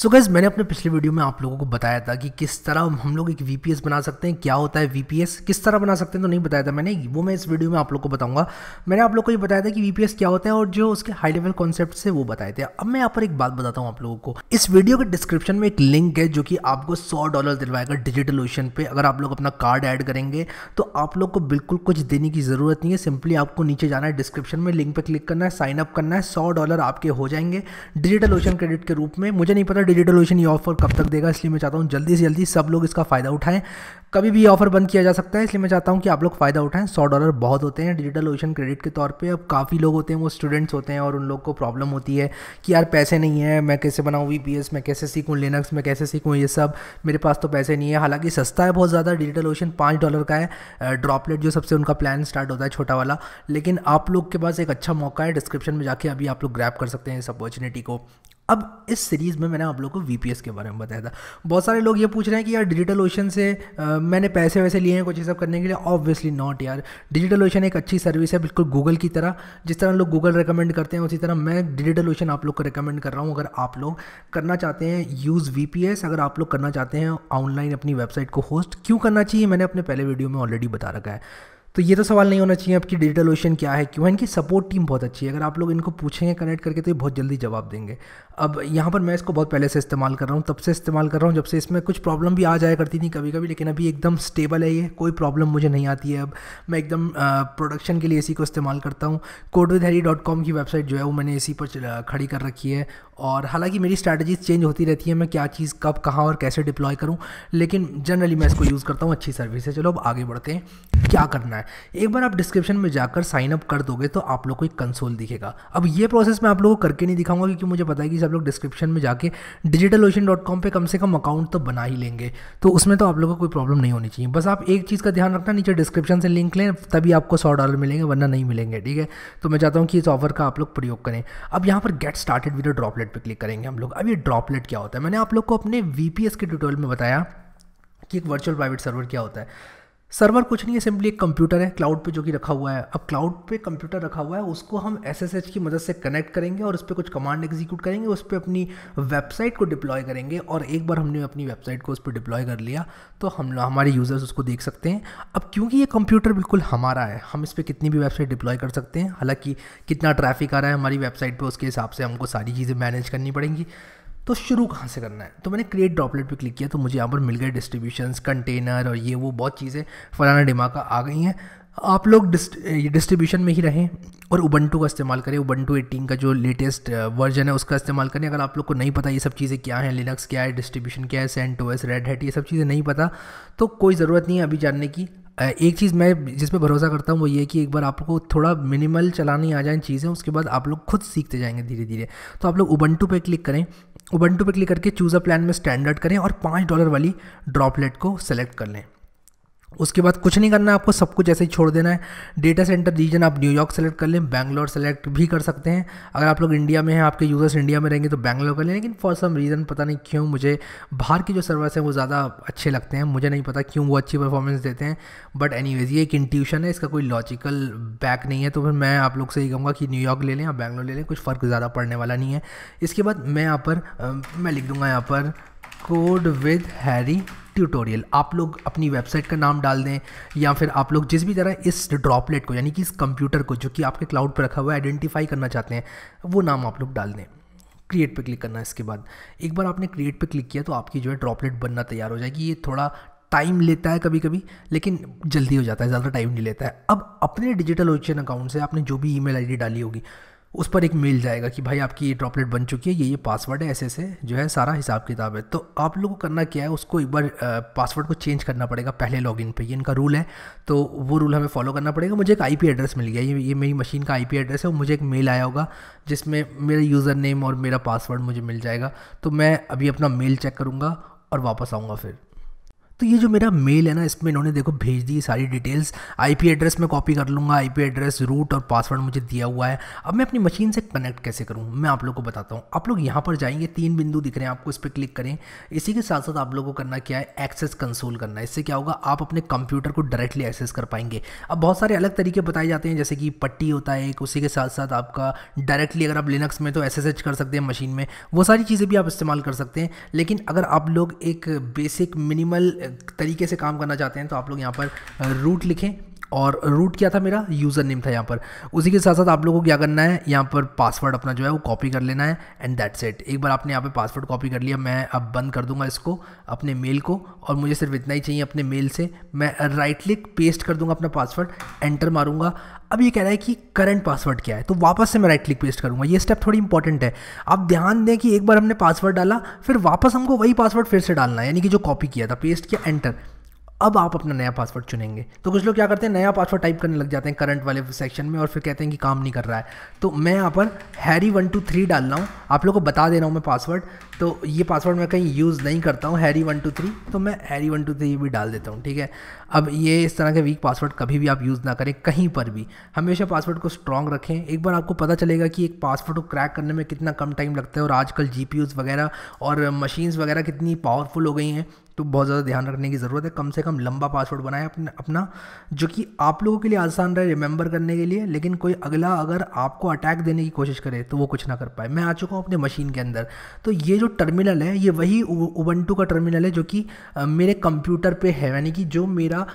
सो so gas मैंने अपने पिछले वीडियो में आप लोगों को बताया था कि किस तरह हम लोग एक वीपीएस बना सकते हैं। क्या होता है वीपीएस किस तरह बना सकते हैं तो नहीं बताया था मैंने। वो मैं इस वीडियो में आप लोग को बताऊँगा। मैंने आप लोग को ये बताया था कि वीपीएस क्या होता है और जो उसके हाई लेवल कॉन्सेप्ट है वो बताए थे। अब मैं यहाँ पर एक बात बताता हूँ आप लोगों को। इस वीडियो के डिस्क्रिप्शन में एक लिंक है जो कि आपको सौ डॉलर दिलवाएगा डिजिटल ओशन पे। अगर आप लोग अपना कार्ड ऐड करेंगे तो आप लोग को बिल्कुल कुछ देने की ज़रूरत नहीं है। सिंपली आपको नीचे जाना है डिस्क्रिप्शन में लिंक पर क्लिक करना है साइन अप करना है, सौ डॉलर आपके हो जाएँगे। डिजिटल ओशन क्रेडिट के रूप में। मुझे नहीं पता डिजिटल ओशन ये ऑफ़र कब तक देगा, इसलिए मैं चाहता हूँ जल्दी से जल्दी सब लोग इसका फ़ायदा उठाएँ। कभी भी ऑफ़र बंद किया जा सकता है, इसलिए मैं चाहता हूँ कि आप लोग फ़ायदा उठाएँ। सौ डॉलर बहुत होते हैं डिजिटल ओशन क्रेडिट के तौर पे। अब काफ़ी लोग होते हैं, वो स्टूडेंट्स होते हैं और उन लोग को प्रॉब्लम होती है कि यार पैसे नहीं है, मैं कैसे बनाऊँ वी मैं कैसे सीखूँ लिनक्स मैं कैसे सीखूँ ये सब। मेरे पास तो पैसे नहीं है, हालाँकि सस्ता है बहुत ज़्यादा डिजिटल ओशन पाँच डॉलर का है ड्रॉपलेट जो सबसे उनका प्लान स्टार्ट होता है छोटा वाला। लेकिन आप लोग के पास एक अच्छा मौका है डिस्क्रिप्शन में जाके अभी आप लोग ग्रैप कर सकते हैं इस अपॉर्चुनिटी को। अब इस सीरीज़ में मैंने आप लोग को वीपीएस के बारे में बताया था। बहुत सारे लोग ये पूछ रहे हैं कि यार डिजिटल ओशन से आ, मैंने पैसे वैसे लिए हैं कुछ ये सब करने के लिए? ऑब्वियसली नॉट यार। डिजिटल ओशन एक अच्छी सर्विस है बिल्कुल गूगल की तरह। जिस तरह लोग गूगल रिकमेंड करते हैं उसी तरह मैं डिजिटल ओशन आप लोग को रिकमेंड कर रहा हूँ। अगर आप लोग करना चाहते हैं यूज़ वीपीएस अगर आप लोग करना चाहते हैं ऑनलाइन अपनी वेबसाइट को होस्ट क्यों करना चाहिए? मैंने अपने पहले वीडियो में ऑलरेडी बता रखा है। तो ये तो सवाल नहीं होना चाहिए आपकी डिजिटल ओशन क्या है, क्यों है? इनकी सपोर्ट टीम बहुत अच्छी है। अगर आप लोग इनको पूछेंगे कनेक्ट करके तो ये बहुत जल्दी जवाब देंगे। अब यहाँ पर मैं इसको बहुत पहले से इस्तेमाल कर रहा हूँ, तब से इस्तेमाल कर रहा हूँ, जब से इसमें कुछ प्रॉब्लम भी आ जाया करती थी कभी कभी लेकिन अभी एकदम स्टेबल है ये। कोई प्रॉब्लम मुझे नहीं आती है अब। मैं एकदम प्रोडक्शन के लिए इसी को इस्तेमाल करता हूँ। Code with Harry dot com की वेबसाइट जो है, वो मैंने इसी पर खड़ी कर रखी है। और हालाँकि मेरी स्ट्रैटेजीज चेंज होती रहती है, मैं क्या चीज़ कब, कहाँ और कैसे डिप्लॉय करूँ, लेकिन जनरली मैं इसको यूज़ करता हूँ, अच्छी सर्विस है। चलो अब आगे बढ़ते हैं। क्या करना है? एक बार आप डिस्क्रिप्शन में जाकर साइन अप कर दोगे तो आप लोग को एक कंसोल दिखेगा। अब ये प्रोसेस मैं आप लोगों को करके नहीं दिखाऊँगा क्योंकि मुझे पता है कि सब लोग डिस्क्रिप्शन में जाके डिजिटल ओशन डॉट कॉम पर कम से कम अकाउंट तो बना ही लेंगे। तो उसमें तो आप लोगों को कोई प्रॉब्लम नहीं होनी चाहिए। बस आप एक चीज़ का ध्यान रखना, नीचे डिस्क्रिप्शन से लिंक लें, तभी आपको सौ डॉलर मिलेंगे, वरना नहीं मिलेंगे, ठीक है? तो मैं चाहता हूँ कि इस ऑफ़र का आप लोग प्रयोग करें। अब यहाँ पर गेट स्टार्टेड वीडियो ड्रॉपलेट पर क्लिक करेंगे हम लोग। अब ये ड्रॉपलेट क्या होता है? मैंने आप लोग को अपने वीपीएस के ट्यूटोरियल में बताया कि एक वर्चुअल प्राइवेट सर्वर क्या होता है। सर्वर कुछ नहीं है, सिंपली एक कंप्यूटर है, क्लाउड पे जो कि रखा हुआ है। अब क्लाउड पे कंप्यूटर रखा हुआ है, उसको हम एसएसएच की मदद से कनेक्ट करेंगे और उस पर कुछ कमांड एग्जीक्यूट करेंगे, उस पर अपनी वेबसाइट को डिप्लॉय करेंगे और एक बार हमने अपनी वेबसाइट को उस पर डिप्लॉय कर लिया तो हम हमारे यूज़र्स उसको देख सकते हैं। अब क्योंकि ये कंप्यूटर बिल्कुल हमारा है, हम इस पर कितनी भी वेबसाइट डिप्लॉय कर सकते हैं, हालाँकि कितना ट्रैफ़िक आ रहा है हमारी वेबसाइट पर उसके हिसाब से हमको सारी चीज़ें मैनेज करनी पड़ेंगी। तो शुरू कहाँ से करना है? तो मैंने क्रिएट ड्रॉपलेट पे क्लिक किया तो मुझे यहाँ पर मिल गए डिस्ट्रीब्यूशंस कंटेनर और ये वो बहुत चीज़ें फलाना दिमाग का आ गई हैं। आप लोग डिस्ट्रीब्यूशन में ही रहें और उबंटू का इस्तेमाल करें। उबंटू 18 का जो लेटेस्ट वर्जन है उसका इस्तेमाल करें। अगर आप लोग को नहीं पता ये सब चीज़ें क्या हैं लिनक्स क्या है डिस्ट्रीब्यूशन क्या है सेंट ओएस रेड हेट ये सब चीज़ें नहीं पता तो कोई ज़रूरत नहीं है अभी जानने की। एक चीज़ मैं जिस पर भरोसा करता हूँ वो ये कि एक बार आपको थोड़ा मिनिमल चलानी आ जाए चीज़ें, उसके बाद आप लोग खुद सीखते जाएँगे धीरे धीरे तो आप लोग उबंटू पे क्लिक करें। उबंटू पर क्लिक करके चूज़ अ प्लान में स्टैंडर्ड करें और पाँच डॉलर वाली ड्रॉपलेट को सेलेक्ट कर लें। उसके बाद कुछ नहीं करना है आपको सब कुछ ऐसे ही छोड़ देना है। डेटा सेंटर रीजन आप न्यूयॉर्क सेलेक्ट कर लें बैंगलोर सेलेक्ट भी कर सकते हैं। अगर आप लोग इंडिया में हैं, आपके यूज़र्स इंडिया में रहेंगे तो बैंगलोर कर लें, लेकिन फॉर सम रीज़न पता नहीं क्यों मुझे बाहर के जो सर्वर्स हैं वो ज़्यादा अच्छे लगते हैं। मुझे नहीं पता क्यों वो अच्छी परफॉर्मेंस देते हैं। बट एनी ये एक इंट्यूशन है, इसका कोई लॉजिकल बैक नहीं है। तो फिर मैं आप लोग से ये कहूँगा कि न्यूयॉर्क ले लें या बैंगलोर ले लें, कुछ फ़र्क ज़्यादा पड़ने वाला नहीं है। इसके बाद मैं यहाँ पर मैं लिख दूँगा यहाँ पर कोड विद हैरी ट्यूटोरियल आप लोग अपनी वेबसाइट का नाम डाल दें, या फिर आप लोग जिस भी तरह इस ड्रॉपलेट को, यानी कि इस कंप्यूटर को, जो कि आपके क्लाउड पर रखा हुआ है आइडेंटिफाई करना चाहते हैं, वो नाम आप लोग डाल दें। क्रिएट पे क्लिक करना है इसके बाद। एक बार आपने क्रिएट पे क्लिक किया तो आपकी जो है ड्रॉपलेट बनना तैयार हो जाएगी। ये थोड़ा टाइम लेता है कभी कभी लेकिन जल्दी हो जाता है, ज़्यादा टाइम नहीं लेता है। अब अपने डिजिटल ओशन अकाउंट से आपने जो भी ईमेल आईडी डाली होगी उस पर एक मेल जाएगा कि भाई आपकी ये ड्रॉपलेट बन चुकी है, ये ये पासवर्ड है, ऐसे ऐसे, जो है सारा हिसाब किताब है। तो आप लोगों को करना क्या है, उसको एक बार पासवर्ड को चेंज करना पड़ेगा पहले लॉगिन पे, ये इनका रूल है। तो वो रूल हमें फॉलो करना पड़ेगा। मुझे एक आईपी एड्रेस मिल गया, ये ये मेरी मशीन का आईपी एड्रेस है, और मुझे एक मेल आया होगा, जिसमें मेरा यूज़र नेम और मेरा पासवर्ड मुझे मिल जाएगा। तो मैं अभी अपना मेल चेक करूँगा और वापस आऊँगा फिर। तो ये जो मेरा मेल है ना, इसमें इन्होंने देखो भेज दी सारी डिटेल्स आईपी एड्रेस में कॉपी कर लूँगा। आईपी एड्रेस रूट और पासवर्ड मुझे दिया हुआ है। अब मैं अपनी मशीन से कनेक्ट कैसे करूँ? मैं आप लोग को बताता हूँ। आप लोग यहाँ पर जाएँगे, तीन बिंदु दिख रहे हैं आपको, इस पर क्लिक करें। इसी के साथ साथ आप लोगों को करना क्या है? एक्सेस कंसोल करना इससे क्या होगा? आप अपने कंप्यूटर को डायरेक्टली एक्सेस कर पाएँगे। अब बहुत सारे अलग तरीके बताए जाते हैं, जैसे कि पट्टी होता है एक, उसी के साथ साथ आपका डायरेक्टली अगर आप लिनक्स में तो एसएसएच कर सकते हैं मशीन में। वो सारी चीज़ें भी आप इस्तेमाल कर सकते हैं। लेकिन अगर आप लोग एक बेसिक मिनिमल तरीके से काम करना चाहते हैं तो आप लोग यहाँ पर रूट लिखें। और रूट क्या था मेरा यूज़र नेम था यहाँ पर। उसी के साथ साथ आप लोगों को क्या करना है, यहाँ पर पासवर्ड अपना जो है वो कॉपी कर लेना है एंड दैट्स इट एक बार आपने यहाँ पे पासवर्ड कॉपी कर लिया, मैं अब बंद कर दूँगा इसको, अपने मेल को, और मुझे सिर्फ़ इतना ही चाहिए अपने मेल से, मैं राइट क्लिक पेस्ट कर दूँगा अपना पासवर्ड एंटर मारूँगा। अब ये कह रहा है कि करंट पासवर्ड क्या है? तो वापस से मैं राइट क्लिक पेस्ट करूँगा। ये स्टेप थोड़ी इंपॉर्टेंट है। आप ध्यान दें कि एक बार हमने पासवर्ड डाला, फिर वापस हमको वही पासवर्ड फिर से डालना है, यानी कि जो कॉपी किया था पेस्ट किया एंटर अब आप अपना नया पासवर्ड चुनेंगे। तो कुछ लोग क्या करते हैं, नया पासवर्ड टाइप करने लग जाते हैं करंट वाले सेक्शन में और फिर कहते हैं कि काम नहीं कर रहा है। तो मैं यहाँ पर हैरी वन टू थ्री डाल रहा हूँ। आप लोग को बता दे रहा हूँ मैं पासवर्ड तो ये पासवर्ड मैं कहीं यूज़ नहीं करता हूँ हैरी वन टू थ्री तो मैं हैरी वन टू थ्री भी डाल देता हूँ, ठीक है? अब ये इस तरह के वीक पासवर्ड कभी भी आप यूज़ ना करें, कहीं पर भी। हमेशा पासवर्ड को स्ट्रॉन्ग रखें। एक बार आपको पता चलेगा कि एक पासवर्ड को क्रैक करने में कितना कम टाइम लगता है और आजकल जी वगैरह और मशीन्स वगैरह कितनी पावरफुल हो गई हैं। तो बहुत ज़्यादा ध्यान रखने की ज़रूरत है। कम से कम लंबा पासवर्ड बनाए अपने, अपना, जो कि आप लोगों के लिए आसान रहे रिमेंबर करने के लिए। लेकिन कोई अगला अगर आपको अटैक देने की कोशिश करे तो वो कुछ ना कर पाए। मैं आ चुका हूँ अपने मशीन के अंदर। तो ये जो टर्मिनल है, ये वही उबंटू का टर्मिनल है, जो कि मेरे कंप्यूटर पे है। यानी कि जो मेरा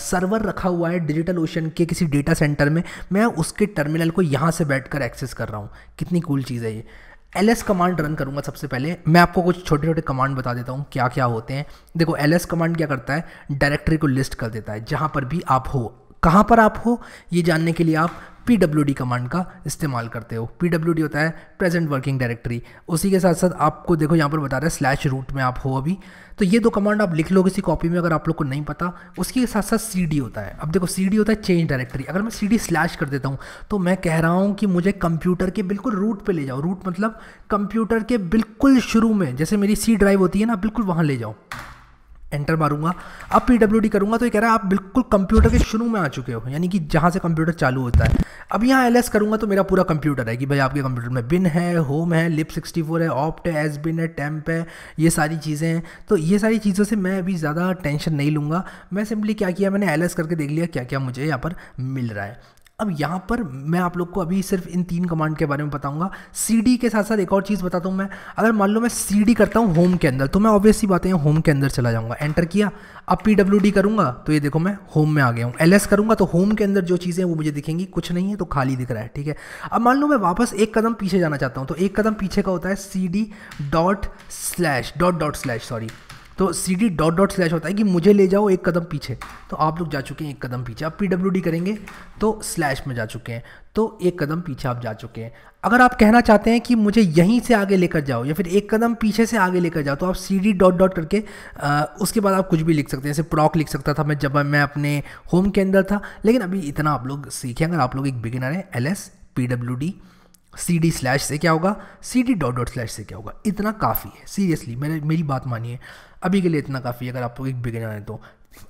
सर्वर रखा हुआ है डिजिटल ओशन के किसी डेटा सेंटर में, मैं उसके टर्मिनल को यहाँ से बैठ एक्सेस कर रहा हूँ। कितनी कूल चीज़ है ये। एल एस कमांड रन करूँगा सबसे पहले। मैं आपको कुछ छोटे छोटे कमांड बता देता हूँ क्या क्या होते हैं। देखो एल एस कमांड क्या करता है? डायरेक्टरी को लिस्ट कर देता है, जहाँ पर भी आप हो। कहाँ पर आप हो? ये जानने के लिए आप पी डब्ल्यू डी कमांड का इस्तेमाल करते हो। पी डब्ल्यू डी होता है प्रेजेंट वर्किंग डायरेक्टरी। उसी के साथ साथ आपको देखो यहाँ पर बता रहा है, स्लैश रूट में आप हो अभी। तो ये दो कमांड आप लिख लो किसी कॉपी में, अगर आप लोग को नहीं पता, उसके साथ साथ सी डी होता है। अब देखो सी डी होता है चेंज डायरेक्टरी। अगर मैं सी डी स्लैश कर देता हूँ तो मैं कह रहा हूँ कि मुझे कंप्यूटर के बिल्कुल रूट पर ले जाओ। रूट मतलब कंप्यूटर के बिल्कुल शुरू में, जैसे मेरी सी ड्राइव होती है ना, बिल्कुल वहाँ ले जाओ। एंटर मारूँगा। अब पी डब्ल्यू डी करूँगा तो ये कह रहा है, आप बिल्कुल कंप्यूटर के शुरू में आ चुके हो, यानी कि जहाँ से कंप्यूटर चालू होता है। अब यहाँ एल एस करूँगा तो मेरा पूरा कंप्यूटर है कि भाई आपके कंप्यूटर में बिन है होम है लिप सिक्सटी फोर है ऑप्ट है एस बिन है टेम्प है, ये सारी चीज़ें हैं। तो ये सारी चीज़ों से मैं अभी ज़्यादा टेंशन नहीं लूँगा। मैं सिंपली क्या किया, मैंने एल एस करके देख लिया क्या क्या मुझे यहाँ पर मिल रहा है। अब यहाँ पर मैं आप लोग को अभी सिर्फ़ इन तीन कमांड के बारे में बताऊँगा। सी के साथ साथ एक और चीज़ बताता हूँ मैं। अगर मान लो मैं सी करता हूँ होम के अंदर तो मैं ऑब्वियसली बातें होम के अंदर चला जाऊँगा। एंटर किया, अब पी डब्ल्यू डी करूँगा तो ये देखो मैं होम में आ गया हूँ। एल एस करूँगा तो होम के अंदर जो चीज़ें वो मुझे दिखेंगी, कुछ नहीं है तो खाली दिख रहा है, ठीक है? अब मान लो मैं वापस एक कदम पीछे जाना चाहता हूँ तो एक कदम पीछे का होता है C D dot slash dot dot slash sorry तो C D dot dot slash होता है कि मुझे ले जाओ एक कदम पीछे। तो आप लोग जा चुके हैं एक कदम पीछे। आप पी डब्ल्यू डी करेंगे तो स्लैश में जा चुके हैं। तो एक कदम पीछे आप जा चुके हैं। अगर आप कहना चाहते हैं कि मुझे यहीं से आगे लेकर जाओ या फिर एक कदम पीछे से आगे लेकर जाओ तो आप सी डी डॉट डॉट करके आ, उसके बाद आप कुछ भी लिख सकते हैं। जैसे प्रॉक लिख सकता था मैं जब मैं अपने होम के अंदर था। लेकिन अभी इतना आप लोग सीखें अगर आप लोग एक बिगिनर हैं L S P W D C D slash से क्या होगा? C D dot dot slash से क्या होगा? इतना काफ़ी है सीरियसली मेरे मेरी बात मानिए। अभी के लिए इतना काफ़ी है, अगर आप लोग एक बिगिनर हैं तो।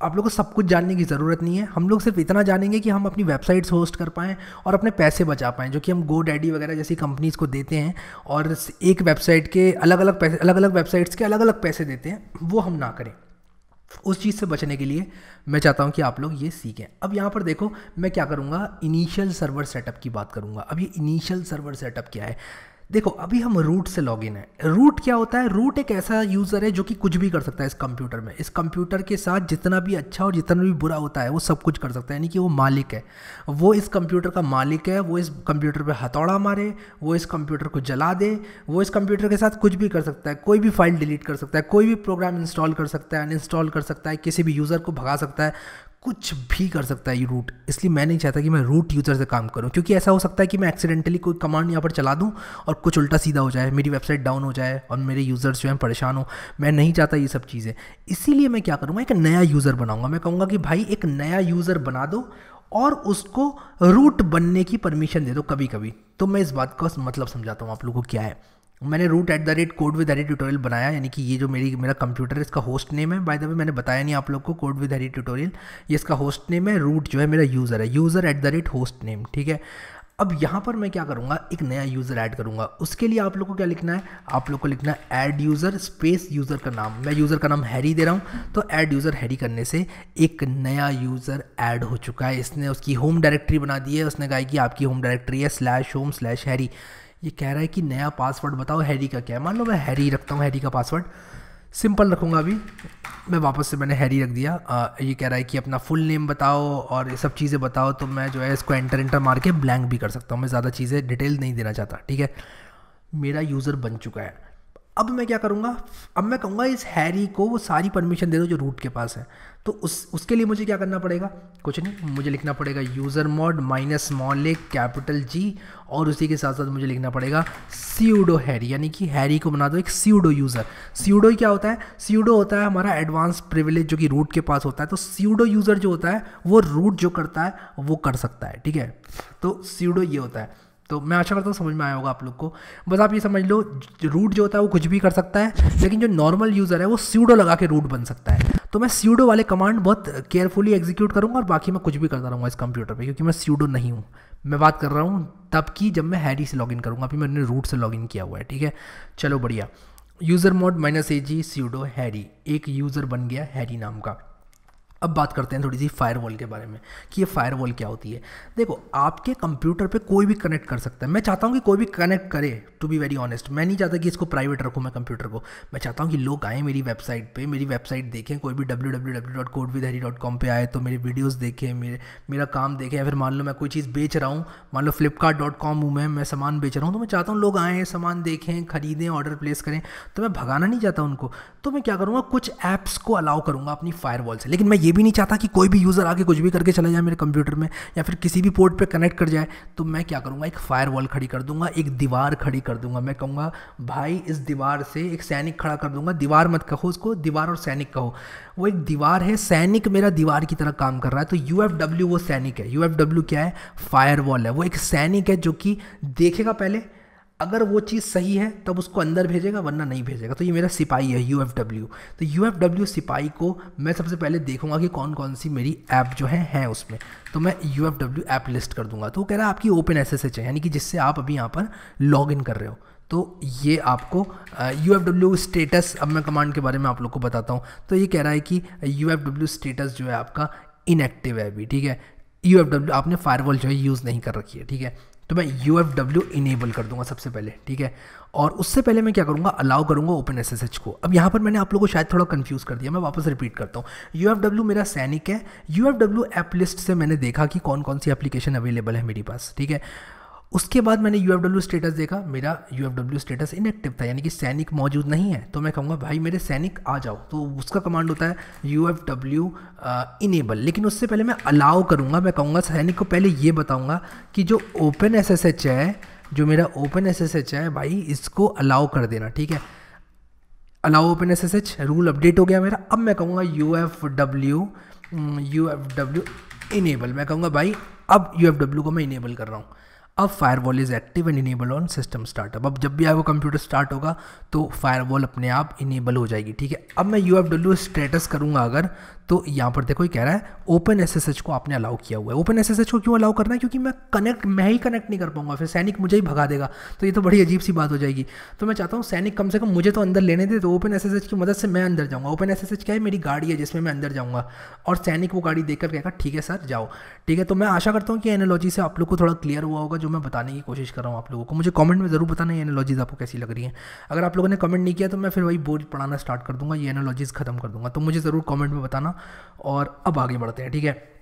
आप लोग को सब कुछ जानने की ज़रूरत नहीं है। हम लोग सिर्फ़ इतना जानेंगे कि हम अपनी वेबसाइट्स होस्ट कर पाएँ और अपने पैसे बचा पाएँ, जो कि हम गो डैडी वगैरह जैसी कंपनीज़ को देते हैं और एक वेबसाइट के अलग अलग पैसे अलग अलग वेबसाइट्स के अलग अलग पैसे देते हैं, वो हम ना करें। उस चीज़ से बचने के लिए मैं चाहता हूँ कि आप लोग ये सीखें। अब यहाँ पर देखो, मैं क्या करूँगा? इनिशियल सर्वर सेटअप की बात करूँगा। अब ये इनिशियल सर्वर सेटअप क्या है? देखो, अभी हम रूट से लॉग इन है। रूट क्या होता है? रूट एक ऐसा यूज़र है जो कि कुछ भी कर सकता है इस कंप्यूटर में। इस कंप्यूटर के साथ जितना भी अच्छा और जितना भी बुरा होता है, वो सब कुछ कर सकता है। यानी कि वो मालिक है। वो इस कंप्यूटर का मालिक है, वो इस कंप्यूटर पर हथौड़ा मारे, वो इस कंप्यूटर को जला दे, वो इस कंप्यूटर के साथ कुछ भी कर सकता है। कोई भी फ़ाइल डिलीट कर सकता है, कोई भी प्रोग्राम इंस्टॉल कर सकता है अनइंस्टॉल कर सकता है, किसी भी यूज़र को भगा सकता है। कुछ भी कर सकता है ये रूट इसलिए मैं नहीं चाहता कि मैं रूट यूज़र से काम करूँ, क्योंकि ऐसा हो सकता है कि मैं एक्सीडेंटली कोई कमांड यहाँ पर चला दूँ और कुछ उल्टा सीधा हो जाए, मेरी वेबसाइट डाउन हो जाए और मेरे यूज़र्स जो हैं परेशान हो। मैं नहीं चाहता ये सब चीज़ें। इसीलिए मैं क्या करूँगा, एक नया यूज़र बनाऊँगा। मैं कहूँगा कि भाई, एक नया यूज़र बना दो और उसको रूट बनने की परमिशन दे दो कभी कभी तो मैं इस बात का मतलब समझाता हूँ आप लोगों को क्या है। मैंने root at the rate code with Harry tutorial बनाया, यानी कि ये जो मेरी, मेरा कंप्यूटर है, इसका होस्ट नेम है। बाय द वे मैंने बताया नहीं आप लोग को कोड विद हरी ट्यूटोरियल ये इसका होस्ट नेम है रूट जो है मेरा यूज़र है। User at the rate host name ठीक है? अब यहाँ पर मैं क्या करूँगा? एक नया यूज़र ऐड करूँगा। उसके लिए आप लोग को क्या लिखना है? आप लोग को लिखना है ऐड यूज़र स्पेस यूज़र का नाम। मैं यूज़र का नाम हैरी दे रहा हूँ। तो ऐड यूज़र हैरी करने से एक नया यूज़र ऐड हो चुका है। इसने उसकी होम डायरेक्टरी बना दी है। उसने कहा कि आपकी होम डायरेक्टरी है स्लैश होम स्लैश हैरी ये कह रहा है कि नया पासवर्ड बताओ हैरी का क्या है? मान लो मैं हैरी रखता हूँ हैरी का पासवर्ड सिंपल रखूँगा अभी। मैं वापस से मैंने हैरी रख दिया। आ, ये कह रहा है कि अपना फुल नेम बताओ और ये सब चीज़ें बताओ तो मैं जो है इसको एंटर एंटर मार के ब्लैंक भी कर सकता हूँ। मैं ज़्यादा चीज़ें डिटेल नहीं देना चाहता ठीक है? मेरा यूज़र बन चुका है। अब मैं क्या करूँगा? अब मैं कहूँगा इस हैरी को वो सारी परमिशन दे दो जो रूट के पास है। तो उस, उसके लिए मुझे क्या करना पड़ेगा? कुछ नहीं, मुझे लिखना पड़ेगा user mod minus small A capital G और उसी के साथ साथ मुझे लिखना पड़ेगा सीडो हैरी यानी कि हैरी को बना दो एक सीडो यूज़र सीडो क्या होता है? सीडो होता है हमारा एडवांस प्रिविलेज जो कि रूट के पास होता है। तो सीडो यूज़र जो होता है, वो रूट जो करता है, वो कर सकता है, ठीक है? तो सीडो ये होता है। तो मैं आशा करता हूँ समझ में आया होगा आप लोग को। बस आप ये समझ लो रूट जो होता है वो कुछ भी कर सकता है, लेकिन जो नॉर्मल यूज़र है, वो सीडो लगा के रूट बन सकता है। तो मैं सीडो वाले कमांड बहुत केयरफुली एग्जीक्यूट करूँगा और बाकी मैं कुछ भी करता रहूँगा इस कंप्यूटर पर क्योंकि मैं सीडो नहीं हूँ। मैं बात कर रहा हूँ तब की जब मैं हैरी से लॉगिन करूँगा, अभी मैंने रूट से लॉगिन किया हुआ है, ठीक है? चलो बढ़िया। User mode minus A G sudo Harry एक यूज़र बन गया हैरी नाम का। अब बात करते हैं थोड़ी सी फायरवॉल के बारे में, कि ये फायरवॉल क्या होती है। देखो, आपके कंप्यूटर पे कोई भी कनेक्ट कर सकता है। मैं चाहता हूँ कि कोई भी कनेक्ट करे टू बी वेरी ऑनेस्ट मैं नहीं चाहता कि इसको प्राइवेट रखूँ मैं कंप्यूटर को। मैं चाहता हूँ कि लोग आएँ मेरी वेबसाइट पे, मेरी वेबसाइट देखें, कोई भी W W W dot code with Harry dot com पर आए तो मेरी वीडियोज़ देखें, मेरे, मेरा काम देखें। या फिर मान लो मैं कोई चीज़ बेच रहा हूँ, मान लो फ्लिपकार्ट डॉट कॉम हूँ मैं मैं सामान बेच रहा हूँ तो मैं चाहता हूँ लोग आएँ, सामान देखें, खरीदें ऑर्डर प्लेस करें। तो मैं भगाना नहीं चाहता उनको। तो मैं क्या करूँगा, कुछ ऐप्स को अलाउ करूँगा अपनी फायरवॉल से। लेकिन मैं ये भी नहीं चाहता कि कोई भी यूज़र आके कुछ भी करके चला जाए मेरे कंप्यूटर में या फिर किसी भी पोर्ट पे कनेक्ट कर जाए तो मैं क्या करूँगा? एक फायर खड़ी कर दूँगा, एक दीवार खड़ी कर दूँगा। मैं कहूँगा, भाई, इस दीवार से एक सैनिक खड़ा कर दूँगा। दीवार मत कहो उसको, दीवार और सैनिक कहो। वो एक दीवार है, सैनिक मेरा दीवार की तरह काम कर रहा है। तो यू वो सैनिक है। यू क्या है? फायर है। वो एक सैनिक है जो कि देखेगा पहले अगर वो चीज़ सही है, तब उसको अंदर भेजेगा, वरना नहीं भेजेगा। तो ये मेरा सिपाही है यू एफ़ डब्ल्यू तो यू एफ़ डब्ल्यू सिपाही को मैं सबसे पहले देखूँगा कि कौन कौन सी मेरी ऐप जो है, हैं उसमें। तो मैं U F W app list कर दूँगा। तो वो कह रहा है, आपकी ओपन एस एस एच है, यानी कि जिससे आप अभी यहाँ पर लॉग इन कर रहे हो। तो ये आपको यू एफ़ डब्ल्यू स्टेटस, अब मैं कमांड के बारे में आप लोग को बताता हूँ। तो ये कह रहा है कि यू एफ़ डब्ल्यू स्टेटस जो है, आपका इनएक्टिव है अभी, ठीक है? यू एफ़ डब्ल्यू आपने फायरवॉल जो है यूज़ नहीं कर रखी है, ठीक है? तो मैं यू एफ़ डब्ल्यू इनेबल कर दूँगा सबसे पहले, ठीक है? और उससे पहले मैं क्या करूँगा? अलाउ करूँगा ओपन एस एस एच को। अब यहाँ पर मैंने आप लोगों को शायद थोड़ा कन्फ्यूज़ कर दिया, मैं वापस रिपीट करता हूँ। यू एफ़ डब्ल्यू मेरा सैनिक है। U F W app list से मैंने देखा कि कौन कौन सी एप्लीकेशन अवेलेबल है मेरे पास, ठीक है? उसके बाद मैंने यू एफ़ डब्ल्यू स्टेटस देखा। मेरा U F W status inactive था, यानी कि सैनिक मौजूद नहीं है। तो मैं कहूँगा, भाई, मेरे सैनिक आ जाओ। तो उसका कमांड होता है यू एफ़ डब्ल्यू इनेबल लेकिन उससे पहले मैं अलाउ करूँगा। मैं कहूँगा, सैनिक को पहले ये बताऊँगा कि जो ओपन एस एस एच है, जो मेरा ओपन एस एस एच है, भाई, इसको अलाउ कर देना, ठीक है? Allow open S S H rule update हो गया मेरा। अब मैं कहूँगा U F W U F W enable मैं कहूँगा, भाई, अब यू एफ़ डब्ल्यू को मैं इनेबल कर रहा हूँ। अब firewall is active and enable on system startup अब जब भी आपको कंप्यूटर स्टार्ट होगा तो फायरवॉल अपने आप इनेबल हो जाएगी, ठीक है? अब मैं यू एफ़ डब्ल्यू स्टेटस करूँगा अगर तो यहाँ पर देखो ये कह रहा है ओपन एसएसएच को आपने अलाउ किया हुआ है। ओपन एस को क्यों अलाउ करना है? क्योंकि मैं कनेक्ट मैं ही कनेक्ट नहीं कर पाऊँगा, फिर सैनिक मुझे ही भगा देगा। तो ये तो बड़ी अजीब सी बात हो जाएगी। तो मैं चाहता हूँ सैनिक कम से कम मुझे तो अंदर लेने दे तो ओपन एस की मदद से मैं अंदर जाऊँगा। ओपन एसएसएच क्या है? मेरी गाड़ी है जिसमें मैं अंदर जाऊँगा। और सैनिक वो गाड़ी देखकर कहेगा, ठीक है सर, जाओ। ठीक है तो मैं आशा करता हूँ कि एनोलॉजी से आप लोग को थोड़ा क्लियर हुआ होगा, जो मैं बताने की कोशिश कर रहा हूँ आप लोगों को। मुझे कमेंट में ज़रूर बताना ये एनोलॉजीज आपको कैसी लग रही है। अगर आप लोगों ने कमेंट नहीं किया तो मैं फिर वही बोर्ड पढ़ाना स्टार्ट कर दूँगा, ये एनोलॉजीज खत्म कर दूँगा। तो मुझे ज़रूर कमेंट में बताना। और अब आगे बढ़ते हैं, ठीक है?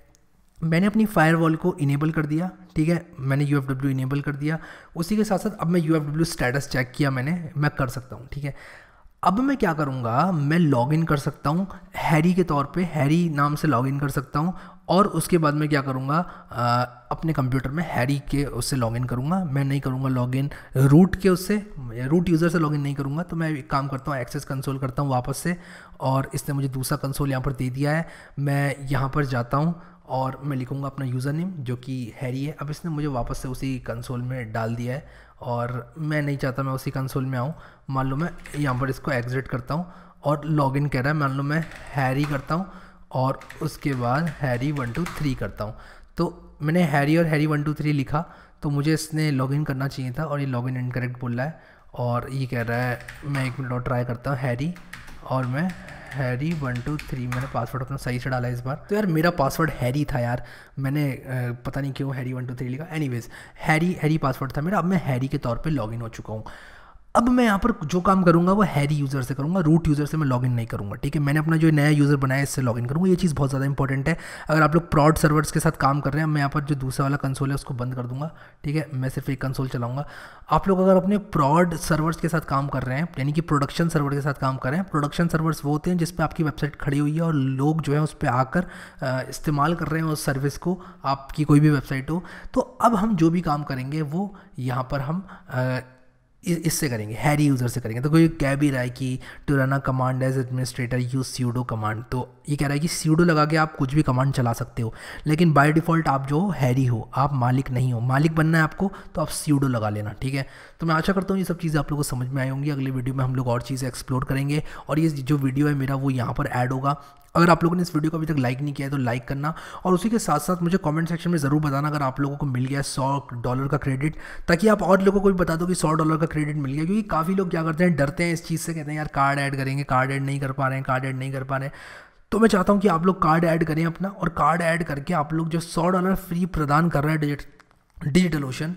मैंने अपनी फायर वॉल को इनेबल कर दिया, ठीक है? मैंने यू एफ़ डब्ल्यू इनेबल कर दिया। उसी के साथ साथ अब मैं U F W status check किया मैंने, मैं कर सकता हूँ, ठीक है? अब मैं क्या करूँगा? मैं लॉगिन कर सकता हूँ हैरी के तौर पे हैरी नाम से लॉगिन कर सकता हूँ और उसके बाद मैं क्या करूँगा अपने कंप्यूटर में हैरी के उससे लॉगिन करूँगा। मैं नहीं करूँगा लॉगिन रूट के उससे रूट यूज़र से लॉगिन नहीं करूँगा। तो मैं एक काम करता हूँ, एक्सेस कंसोल करता हूँ वापस से और इसने मुझे दूसरा कंसोल यहाँ पर दे दिया है। मैं यहाँ पर जाता हूँ और मैं लिखूँगा अपना यूज़र नेम जो कि हैरी है। अब इसने मुझे वापस से उसी कंसोल में डाल दिया है और मैं नहीं चाहता मैं उसी कंसोल में आऊँ। मान लो मैं यहाँ पर इसको एग्ज़िट करता हूँ और लॉगिन कह रहा है। मान लो मैं हैरी करता हूँ और उसके बाद हैरी वन टू थ्री करता हूँ। तो मैंने हैरी और हैरी वन टू थ्री लिखा तो मुझे इसने लॉगिन करना चाहिए था और ये लॉगिन इनकरेक्ट बोल रहा है और ये कह रहा है, मैं एक मिनट और ट्राई करता हूँ हैरी और मैं हैरी वन टू थ्री मैंने पासवर्ड अपना सही से डाला इस बार। तो यार मेरा पासवर्ड हैरी था यार। मैंने पता नहीं क्यों हैरी वन टू थ्री लिखा। एनीवेज हैरी हैरी पासवर्ड था मेरा। अब मैं हैरी के तौर पे लॉगिन हो चुका हूँ। अब मैं यहाँ पर जो काम करूँगा वो हैरी यूज़र से करूँगा रूट यूज़र से मैं लॉगिन नहीं करूँगा, ठीक है? मैंने अपना जो नया यूज़र बनाया इससे लॉगिन करूँगा। ये चीज़ बहुत ज़्यादा इंपॉर्टेंट है। अगर आप लोग प्रॉड सर्वर्स के साथ काम कर रहे हैं मैं यहाँ पर जो दूसरा वाला कंसोल है उसको बंद कर दूँगा, ठीक है? मैं सिर्फ़ एक कंसोल चलाऊँगा। आप लोग अगर अपने प्रॉड सर्वर्स के साथ काम कर रहे हैं, यानी कि प्रोडक्शन सर्वर के साथ काम कर रहे हैं प्रोडक्शन सर्वर्स वो होते हैं जिस पर आपकी वेबसाइट खड़ी हुई है और लोग जो है उस पर आकर इस्तेमाल कर रहे हैं उस सर्विस को, आपकी कोई भी वेबसाइट हो। तो अब हम जो भी काम करेंगे, वो यहाँ पर हम इससे करेंगे, हैरी यूज़र से करेंगे। तो कोई कह भी रहा है कि to run a command as administrator use sudo command तो ये कह रहा है कि सीडो लगा के आप कुछ भी कमांड चला सकते हो, लेकिन बाय डिफ़ॉल्ट आप जो हैरी हो, आप मालिक नहीं हो। मालिक बनना है आपको तो आप सीडो लगा लेना, ठीक है? तो मैं आशा करता हूँ ये सब चीज़ें आप लोगों को समझ में आई होंगी। अगले वीडियो में हम लोग और चीज़ें एक्सप्लोर करेंगे और ये जो वीडियो है मेरा वो यहाँ पर ऐड होगा। अगर आप लोगों ने इस वीडियो को अभी तक लाइक नहीं किया है तो लाइक करना और उसी के साथ साथ मुझे कमेंट सेक्शन में ज़रूर बताना अगर आप लोगों को मिल गया सौ डॉलर का क्रेडिट ताकि आप और लोगों को भी बता दो कि सौ डॉलर का क्रेडिट मिल गया, क्योंकि काफ़ी लोग क्या करते हैं, डरते हैं इस चीज़ से, कहते हैं, यार कार्ड ऐड करेंगे कार्ड ऐड नहीं कर पा रहे हैं कार्ड ऐड नहीं कर पा रहे हैं। तो मैं चाहता हूँ कि आप लोग कार्ड ऐड करें अपना और कार्ड ऐड करके आप लोग जो सौ डॉलर फ्री प्रदान कर रहे हैं डिजिट डिजिटल ओशन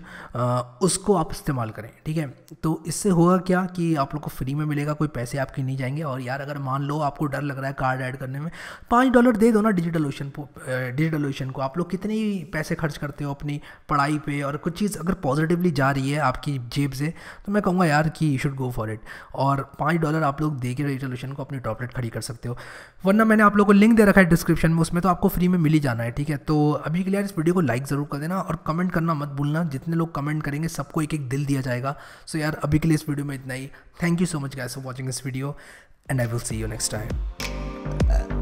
उसको आप इस्तेमाल करें, ठीक है? तो इससे होगा क्या कि आप लोग को फ्री में मिलेगा, कोई पैसे आपके नहीं जाएँगे और यार अगर मान लो आपको डर लग रहा है कार्ड ऐड करने में, पाँच डॉलर दे दो ना डिजिटल ओशन डिजिटल ओशन को। आप लोग कितने पैसे खर्च करते हो अपनी पढ़ाई पे और कुछ चीज़ अगर पॉजिटिवली जा रही है आपकी जेब से तो मैं कहूँगा यार कि you should go for it और पाँच डॉलर आप लोग दे के डिजिटल ओशन को अपनी टॉपलेट खड़ी कर सकते हो। वरना मैंने आप लोग को लिंक दे रखा है डिस्क्रिप्शन में, उसमें तो आपको फ्री में मिल ही जाना है, ठीक है? तो अभी के लिए इस वीडियो को लाइक ज़रूर कर देना और कमेंट करना मत भूलना, जितने लोग कमेंट करेंगे, सबको एक एक दिल दिया जाएगा। सो so यार, अभी के लिए इस वीडियो में इतना ही। Thank you so much guys for watching this video and I will see you next time